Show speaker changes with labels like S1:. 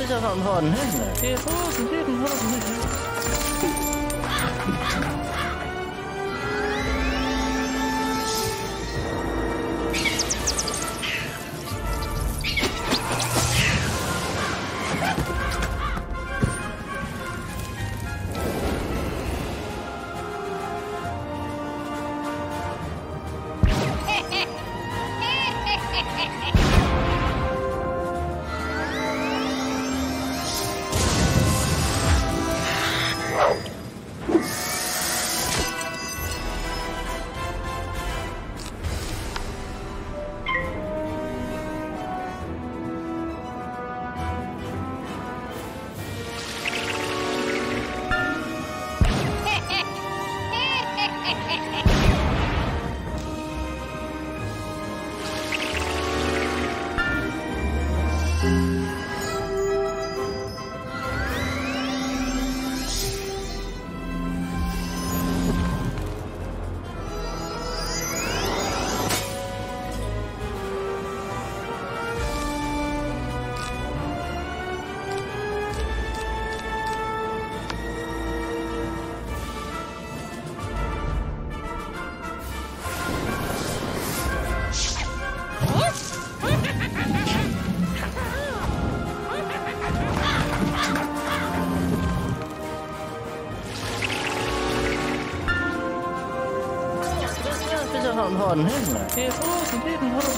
S1: Ist ja schon von hinten. Hier oben, hinten, oben, hinten. on, isn't it? It's awesome, isn't?